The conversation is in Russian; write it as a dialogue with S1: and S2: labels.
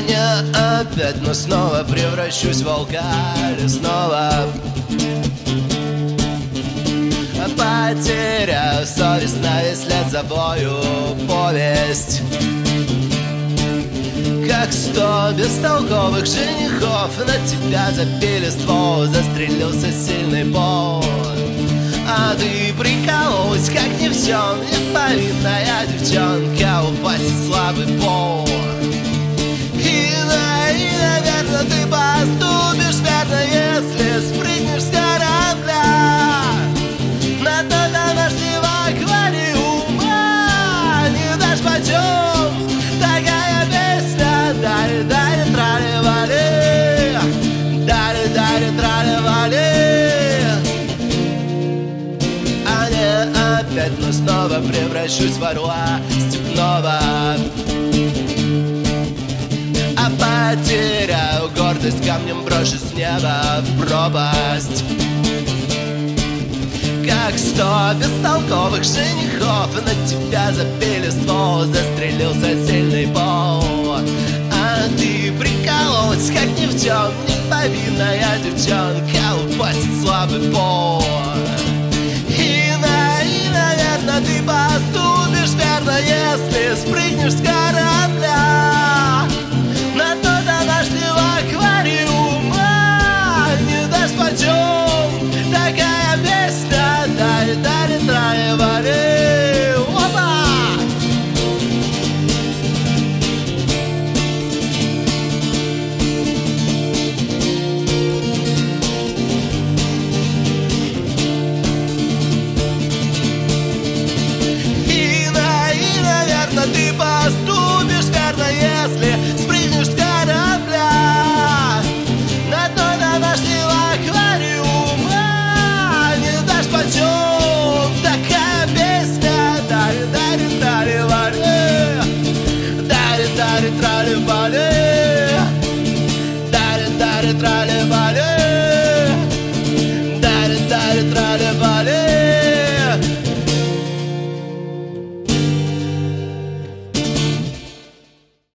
S1: опять, но снова превращусь в волка снова Потеряю совесть на весь лет забою повесть. Как сто бестолковых женихов На тебя запели ствол, застрелился сильный пол А ты прикололась, как ни в чем Неповинная девчонка, упасть слабый пол опять, но снова превращусь в орла степного. А потеряю гордость Камнем брошусь с неба в пропасть. Как сто бестолковых женихов На тебя запели ствол, застрелился сильный пол. А ты прикололась, как ни в чем Не повинная девчонка, упасть слабый пол dare trale vale dare dare trale